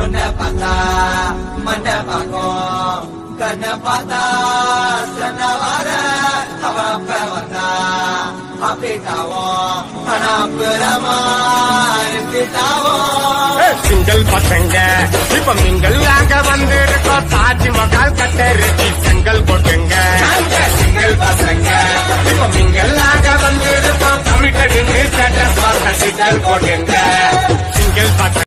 mendapata mendapako kanapata sanawara tawapawata apitawo anapurama apitawo single பசங்க இப்ப நீங்கள் அங்க வந்திருக்கோம் தாஜ்மஹால் கட்டறிச்சி செங்கல் போட்டுங்க. சிங்கள் பசங்க. இப்ப நீங்கள் அங்க வந்திருக்கோம் தமிழ்நாடு சட்ட சுவாச சிங்கல் போட்டுங்க.